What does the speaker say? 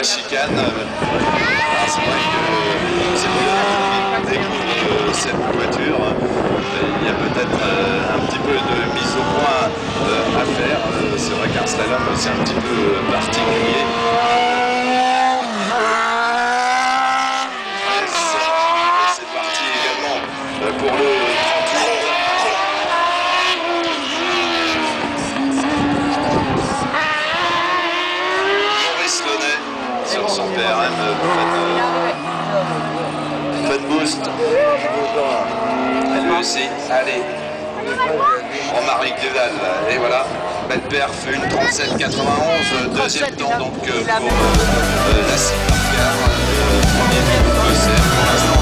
la chicane. Ah, c'est vrai que c'est bien découvre cette voiture. Il y a peut-être un petit peu de mise au point à faire. C'est vrai qu'un slalom c'est un petit peu particulier. Boost. Lui aussi, allez. Romaric Duval, et voilà, belle perf, une 37-91, deuxième temps donc pour euh, la Cimarcar, premier pour l'instant,